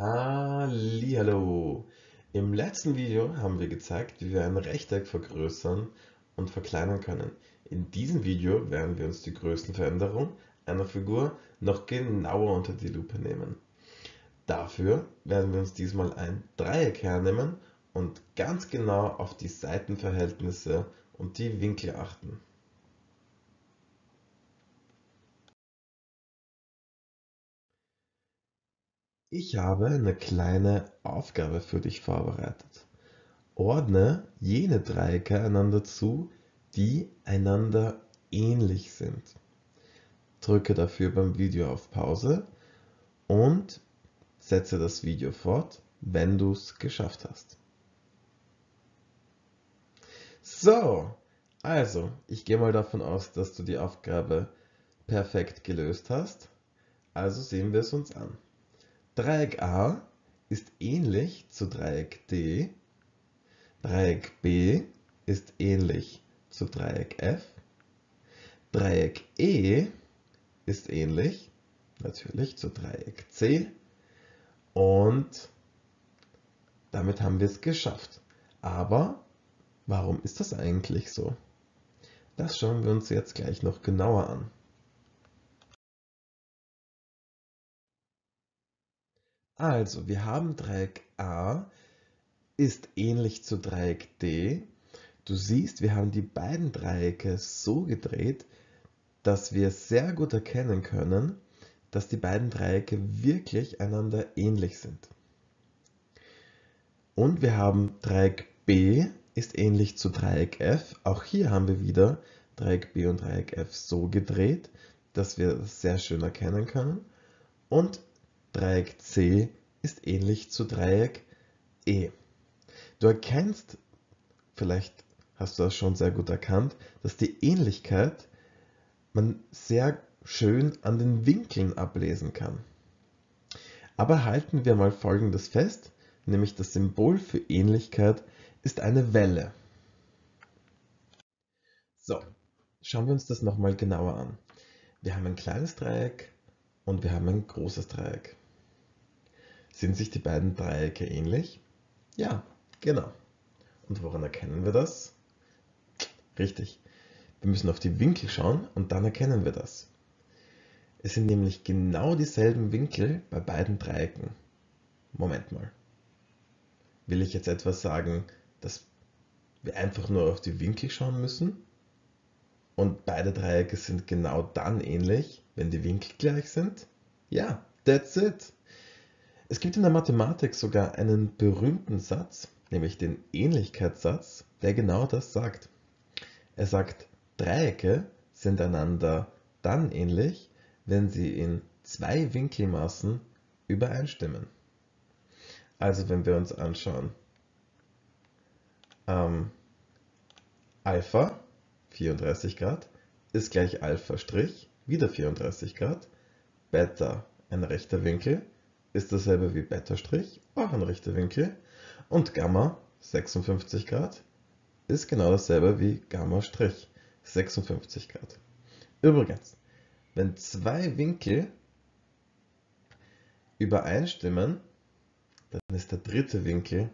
Hallihallo! Im letzten Video haben wir gezeigt, wie wir ein Rechteck vergrößern und verkleinern können. In diesem Video werden wir uns die Größenveränderung einer Figur noch genauer unter die Lupe nehmen. Dafür werden wir uns diesmal ein Dreieck hernehmen und ganz genau auf die Seitenverhältnisse und die Winkel achten. Ich habe eine kleine Aufgabe für dich vorbereitet. Ordne jene Dreiecke einander zu, die einander ähnlich sind. Drücke dafür beim Video auf Pause und setze das Video fort, wenn du es geschafft hast. So, also, ich gehe mal davon aus, dass du die Aufgabe perfekt gelöst hast. Also sehen wir es uns an. Dreieck A ist ähnlich zu Dreieck D. Dreieck B ist ähnlich zu Dreieck F. Dreieck E ist ähnlich natürlich zu Dreieck C. Und damit haben wir es geschafft. Aber warum ist das eigentlich so? Das schauen wir uns jetzt gleich noch genauer an. Also, wir haben Dreieck A ist ähnlich zu Dreieck D. Du siehst, wir haben die beiden Dreiecke so gedreht, dass wir sehr gut erkennen können, dass die beiden Dreiecke wirklich einander ähnlich sind. Und wir haben Dreieck B ist ähnlich zu Dreieck F. Auch hier haben wir wieder Dreieck B und Dreieck F so gedreht, dass wir das sehr schön erkennen können. Und Dreieck C ist ähnlich zu Dreieck E. Du erkennst, vielleicht hast du das schon sehr gut erkannt, dass die Ähnlichkeit man sehr schön an den Winkeln ablesen kann. Aber halten wir mal folgendes fest, nämlich das Symbol für Ähnlichkeit ist eine Welle. So, schauen wir uns das nochmal genauer an. Wir haben ein kleines Dreieck und wir haben ein großes Dreieck. Sind sich die beiden Dreiecke ähnlich? Ja, genau. Und woran erkennen wir das? Richtig. Wir müssen auf die Winkel schauen und dann erkennen wir das. Es sind nämlich genau dieselben Winkel bei beiden Dreiecken. Moment mal. Will ich jetzt etwas sagen, dass wir einfach nur auf die Winkel schauen müssen? Und beide Dreiecke sind genau dann ähnlich, wenn die Winkel gleich sind? Ja, that's it. Es gibt in der Mathematik sogar einen berühmten Satz, nämlich den Ähnlichkeitssatz, der genau das sagt. Er sagt, Dreiecke sind einander dann ähnlich, wenn sie in zwei Winkelmaßen übereinstimmen. Also wenn wir uns anschauen, ähm, Alpha, 34 Grad, ist gleich Alpha Strich, wieder 34 Grad, Beta, ein rechter Winkel, ist dasselbe wie Beta', auch ein rechter Winkel. Und Gamma, 56 Grad, ist genau dasselbe wie Gamma', 56 Grad. Übrigens, wenn zwei Winkel übereinstimmen, dann ist der dritte Winkel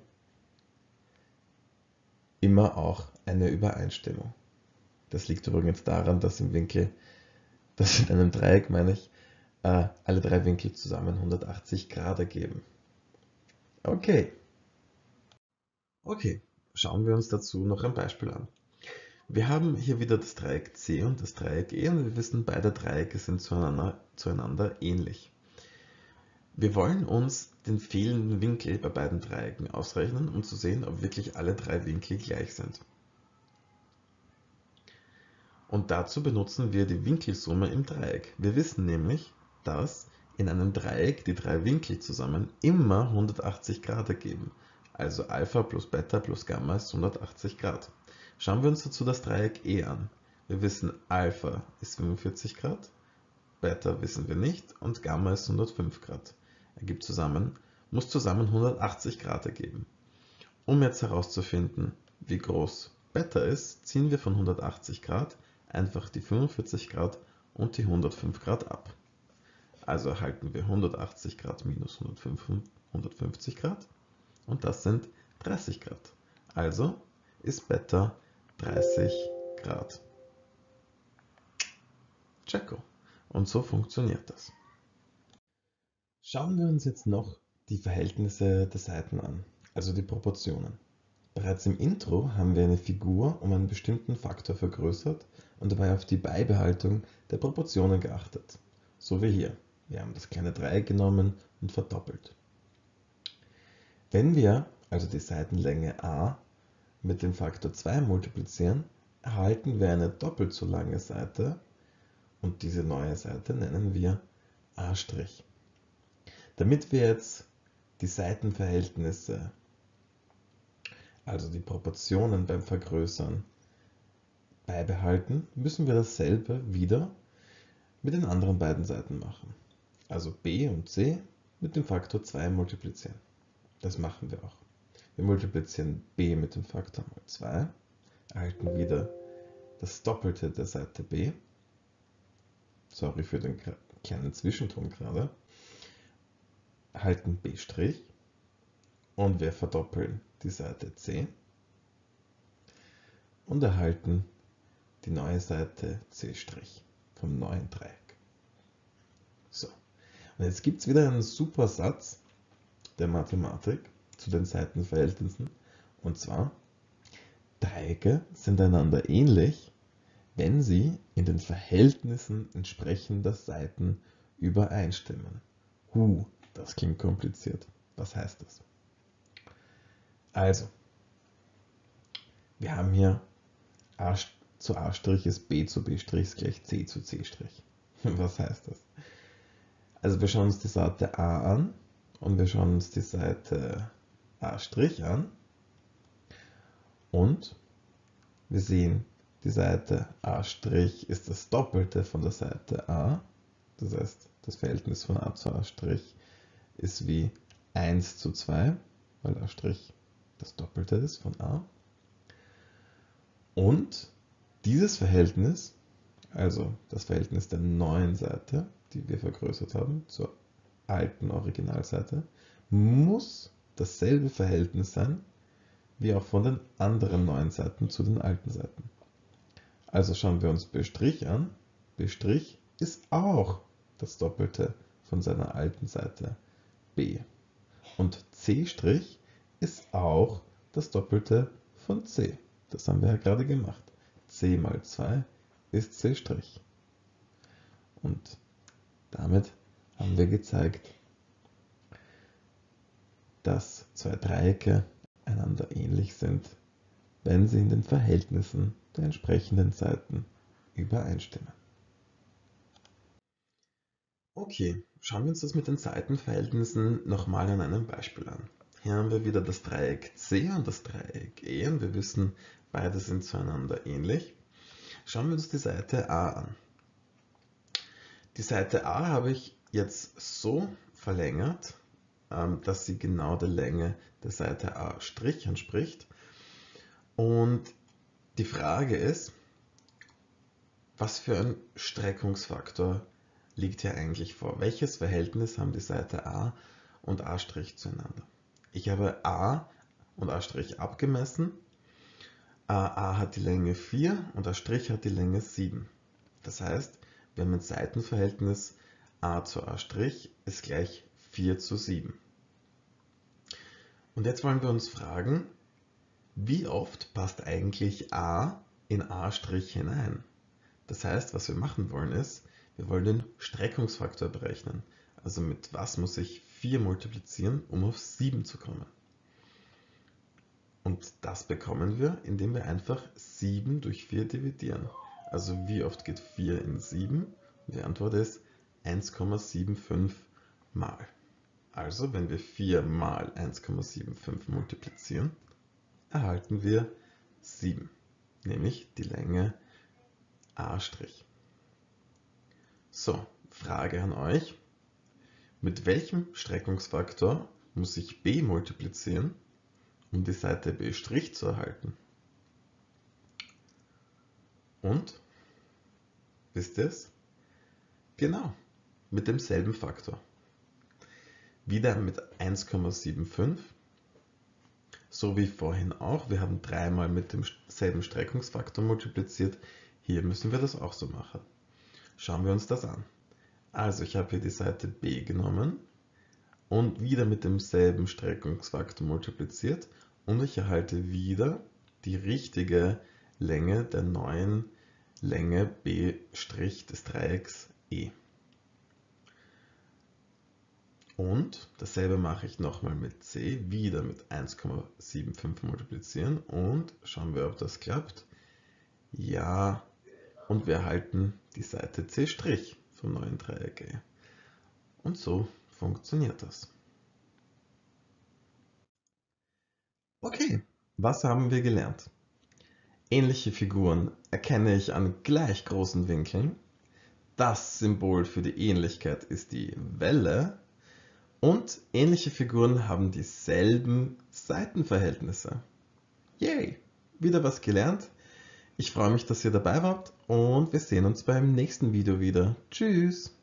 immer auch eine Übereinstimmung. Das liegt übrigens daran, dass im Winkel, dass in einem Dreieck meine ich, äh, alle drei Winkel zusammen 180 Grad ergeben. Okay. Okay, schauen wir uns dazu noch ein Beispiel an. Wir haben hier wieder das Dreieck C und das Dreieck E und wir wissen, beide Dreiecke sind zueinander, zueinander ähnlich. Wir wollen uns den fehlenden Winkel bei beiden Dreiecken ausrechnen, um zu sehen, ob wirklich alle drei Winkel gleich sind. Und dazu benutzen wir die Winkelsumme im Dreieck. Wir wissen nämlich, dass in einem Dreieck die drei Winkel zusammen immer 180 Grad ergeben. Also Alpha plus Beta plus Gamma ist 180 Grad. Schauen wir uns dazu das Dreieck E an. Wir wissen, Alpha ist 45 Grad, Beta wissen wir nicht und Gamma ist 105 Grad. Ergibt zusammen, muss zusammen 180 Grad ergeben. Um jetzt herauszufinden, wie groß Beta ist, ziehen wir von 180 Grad einfach die 45 Grad und die 105 Grad ab. Also erhalten wir 180 Grad minus 150 Grad und das sind 30 Grad. Also ist Beta 30 Grad. Checko. Und so funktioniert das. Schauen wir uns jetzt noch die Verhältnisse der Seiten an, also die Proportionen. Bereits im Intro haben wir eine Figur um einen bestimmten Faktor vergrößert und dabei auf die Beibehaltung der Proportionen geachtet. So wie hier. Wir haben das kleine Dreieck genommen und verdoppelt. Wenn wir also die Seitenlänge a mit dem Faktor 2 multiplizieren, erhalten wir eine doppelt so lange Seite und diese neue Seite nennen wir a'. Damit wir jetzt die Seitenverhältnisse also die Proportionen beim Vergrößern, beibehalten, müssen wir dasselbe wieder mit den anderen beiden Seiten machen. Also b und c mit dem Faktor 2 multiplizieren. Das machen wir auch. Wir multiplizieren b mit dem Faktor mal 2, erhalten wieder das Doppelte der Seite b. Sorry für den kleinen Zwischenton gerade. Erhalten b' und wir verdoppeln die Seite C und erhalten die neue Seite C' vom neuen Dreieck. So, jetzt gibt es wieder einen super Satz der Mathematik zu den Seitenverhältnissen und zwar Dreiecke sind einander ähnlich, wenn sie in den Verhältnissen entsprechender Seiten übereinstimmen. Huh, das klingt kompliziert. Was heißt das? Also, wir haben hier a zu a' ist b zu b' gleich c zu c'. Was heißt das? Also wir schauen uns die Seite a an und wir schauen uns die Seite a' an und wir sehen, die Seite a' ist das Doppelte von der Seite a. Das heißt, das Verhältnis von a zu a' ist wie 1 zu 2, weil a' das Doppelte ist von a. Und dieses Verhältnis, also das Verhältnis der neuen Seite, die wir vergrößert haben, zur alten Originalseite, muss dasselbe Verhältnis sein, wie auch von den anderen neuen Seiten zu den alten Seiten. Also schauen wir uns B' an. B' ist auch das Doppelte von seiner alten Seite B. Und C' ist auch das Doppelte von c. Das haben wir ja gerade gemacht. c mal 2 ist c'. Und damit haben wir gezeigt, dass zwei Dreiecke einander ähnlich sind, wenn sie in den Verhältnissen der entsprechenden Seiten übereinstimmen. Okay, schauen wir uns das mit den Seitenverhältnissen nochmal an einem Beispiel an. Hier haben wir wieder das Dreieck C und das Dreieck E und wir wissen, beide sind zueinander ähnlich. Schauen wir uns die Seite A an. Die Seite A habe ich jetzt so verlängert, ähm, dass sie genau der Länge der Seite A' entspricht. Und die Frage ist, was für ein Streckungsfaktor liegt hier eigentlich vor? Welches Verhältnis haben die Seite A und A' zueinander? Ich habe a und a' abgemessen. a hat die Länge 4 und a' hat die Länge 7. Das heißt, wir haben ein Seitenverhältnis a zu a' ist gleich 4 zu 7. Und jetzt wollen wir uns fragen, wie oft passt eigentlich a in a' hinein? Das heißt, was wir machen wollen ist, wir wollen den Streckungsfaktor berechnen. Also mit was muss ich 4 multiplizieren, um auf 7 zu kommen. Und das bekommen wir, indem wir einfach 7 durch 4 dividieren. Also wie oft geht 4 in 7? die Antwort ist 1,75 mal. Also wenn wir 4 mal 1,75 multiplizieren, erhalten wir 7, nämlich die Länge a'. So, Frage an euch. Mit welchem Streckungsfaktor muss ich b multiplizieren, um die Seite b' zu erhalten? Und? Wisst ihr es? Genau, mit demselben Faktor. Wieder mit 1,75. So wie vorhin auch. Wir haben dreimal mit demselben Streckungsfaktor multipliziert. Hier müssen wir das auch so machen. Schauen wir uns das an. Also ich habe hier die Seite b genommen und wieder mit demselben Streckungsfaktor multipliziert und ich erhalte wieder die richtige Länge der neuen Länge b' des Dreiecks E. Und dasselbe mache ich nochmal mit c, wieder mit 1,75 multiplizieren und schauen wir, ob das klappt. Ja, und wir erhalten die Seite c' vom neuen Dreieck E. Und so funktioniert das. Okay, was haben wir gelernt? Ähnliche Figuren erkenne ich an gleich großen Winkeln. Das Symbol für die Ähnlichkeit ist die Welle. Und ähnliche Figuren haben dieselben Seitenverhältnisse. Yay! Wieder was gelernt. Ich freue mich, dass ihr dabei wart und wir sehen uns beim nächsten Video wieder. Tschüss!